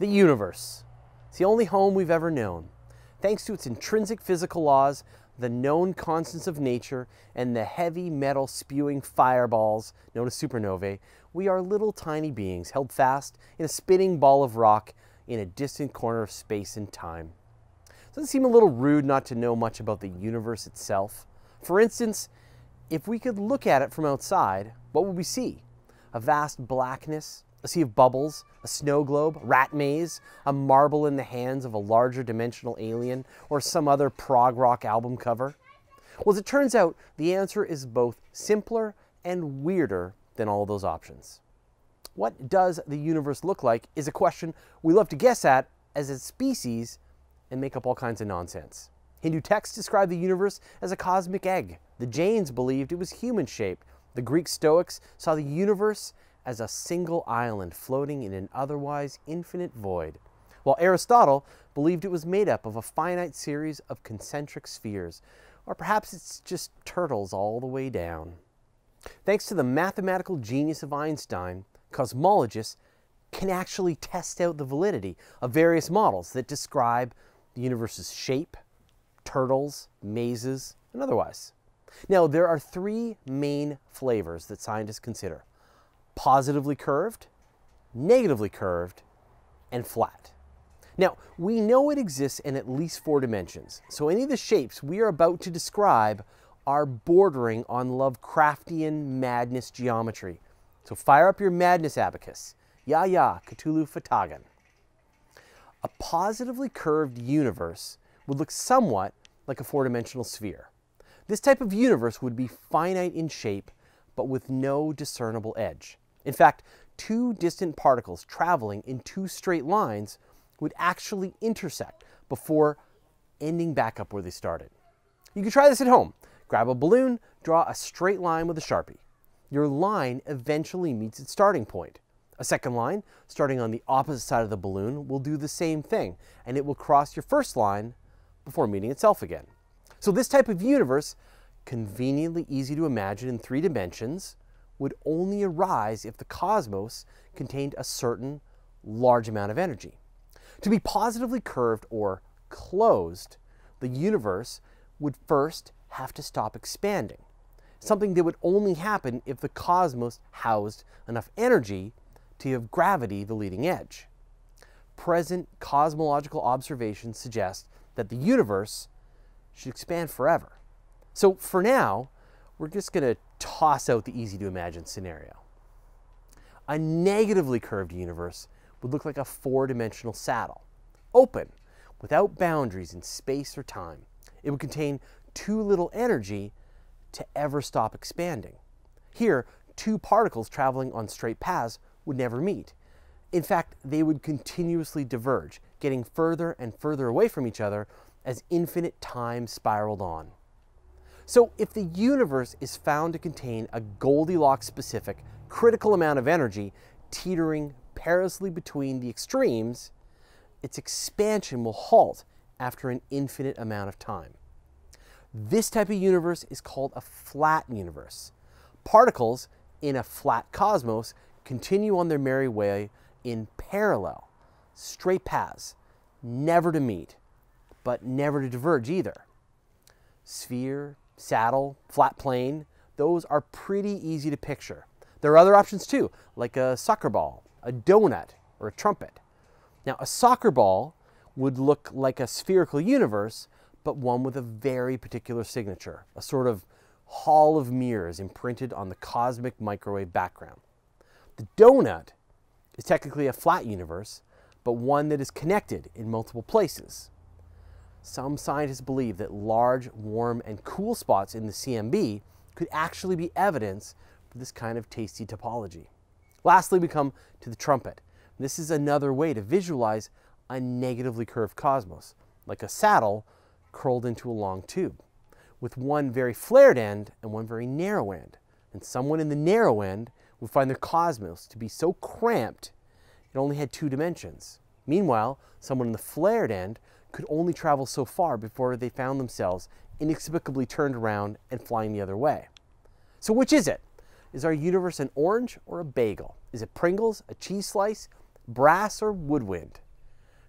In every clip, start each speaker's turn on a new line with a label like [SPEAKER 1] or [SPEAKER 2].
[SPEAKER 1] The universe. It's the only home we've ever known. Thanks to its intrinsic physical laws, the known constants of nature, and the heavy metal spewing fireballs known as supernovae, we are little tiny beings held fast in a spinning ball of rock in a distant corner of space and time. Doesn't seem a little rude not to know much about the universe itself? For instance, if we could look at it from outside, what would we see? A vast blackness, a sea of bubbles, a snow globe, rat maze, a marble in the hands of a larger dimensional alien, or some other prog rock album cover? Well, as it turns out, the answer is both simpler and weirder than all those options. What does the universe look like is a question we love to guess at as a species and make up all kinds of nonsense. Hindu texts describe the universe as a cosmic egg. The Jains believed it was human shaped. The Greek Stoics saw the universe as a single island floating in an otherwise infinite void, while Aristotle believed it was made up of a finite series of concentric spheres, or perhaps it's just turtles all the way down. Thanks to the mathematical genius of Einstein, cosmologists can actually test out the validity of various models that describe the universe's shape, turtles, mazes, and otherwise. Now, there are three main flavors that scientists consider positively curved, negatively curved, and flat. Now, we know it exists in at least four dimensions, so any of the shapes we are about to describe are bordering on Lovecraftian madness geometry. So fire up your madness abacus. Ya ya, Cthulhu fhtagn. A positively curved universe would look somewhat like a four-dimensional sphere. This type of universe would be finite in shape, but with no discernible edge. In fact, two distant particles traveling in two straight lines would actually intersect before ending back up where they started. You can try this at home. Grab a balloon, draw a straight line with a Sharpie. Your line eventually meets its starting point. A second line, starting on the opposite side of the balloon, will do the same thing, and it will cross your first line before meeting itself again. So this type of universe, conveniently easy to imagine in three dimensions, would only arise if the cosmos contained a certain large amount of energy. To be positively curved or closed, the universe would first have to stop expanding, something that would only happen if the cosmos housed enough energy to give gravity the leading edge. Present cosmological observations suggest that the universe should expand forever. So for now, we're just going to toss out the easy to imagine scenario. A negatively curved universe would look like a four dimensional saddle, open, without boundaries in space or time. It would contain too little energy to ever stop expanding. Here, two particles traveling on straight paths would never meet. In fact, they would continuously diverge, getting further and further away from each other as infinite time spiraled on. So if the universe is found to contain a Goldilocks specific critical amount of energy teetering perilously between the extremes, its expansion will halt after an infinite amount of time. This type of universe is called a flat universe. Particles in a flat cosmos continue on their merry way in parallel, straight paths, never to meet, but never to diverge either. Sphere, saddle, flat plane, those are pretty easy to picture. There are other options too, like a soccer ball, a donut, or a trumpet. Now, a soccer ball would look like a spherical universe, but one with a very particular signature, a sort of hall of mirrors imprinted on the cosmic microwave background. The donut is technically a flat universe, but one that is connected in multiple places. Some scientists believe that large, warm, and cool spots in the CMB could actually be evidence for this kind of tasty topology. Lastly, we come to the trumpet. This is another way to visualize a negatively curved cosmos, like a saddle curled into a long tube, with one very flared end and one very narrow end. And someone in the narrow end would find their cosmos to be so cramped it only had two dimensions. Meanwhile, someone in the flared end could only travel so far before they found themselves inexplicably turned around and flying the other way. So which is it? Is our universe an orange or a bagel? Is it Pringles, a cheese slice, brass, or woodwind?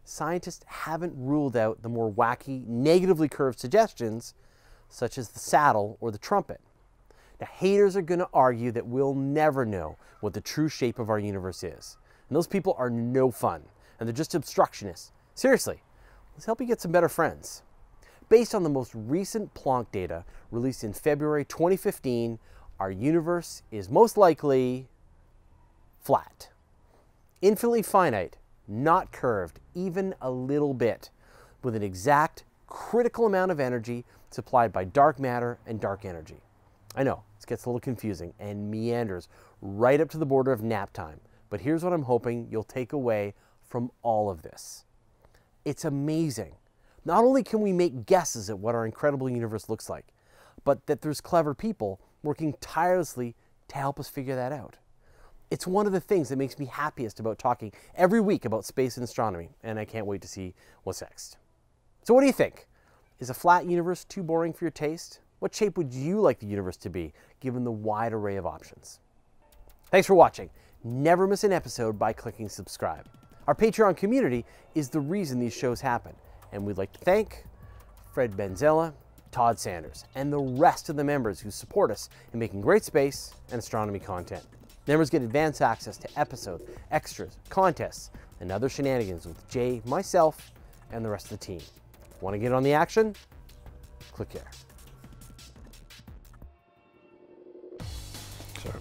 [SPEAKER 1] scientists haven't ruled out the more wacky, negatively curved suggestions, such as the saddle or the trumpet. Now, haters are going to argue that we'll never know what the true shape of our universe is. And those people are no fun, and they're just obstructionists. Seriously, let's help you get some better friends. Based on the most recent Planck data released in February 2015, our universe is most likely flat. Infinitely finite, not curved, even a little bit, with an exact critical amount of energy supplied by dark matter and dark energy. I know, this gets a little confusing and meanders right up to the border of nap time, but here's what I'm hoping you'll take away from all of this. It's amazing. Not only can we make guesses at what our incredible universe looks like, but that there's clever people working tirelessly to help us figure that out. It's one of the things that makes me happiest about talking every week about space and astronomy, and I can't wait to see what's next. So, what do you think? Is a flat universe too boring for your taste? What shape would you like the universe to be, given the wide array of options? Thanks for watching. Never miss an episode by clicking subscribe. Our Patreon community is the reason these shows happen, and we'd like to thank Fred Benzella, Todd Sanders, and the rest of the members who support us in making great space and astronomy content. Members get advance access to episodes, extras, contests, and other shenanigans with Jay, myself, and the rest of the team. Want to get on the action? Click here.
[SPEAKER 2] Sorry.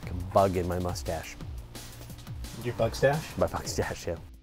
[SPEAKER 1] Like a bug in my mustache.
[SPEAKER 2] Your bug stash?
[SPEAKER 1] My mustache, yeah.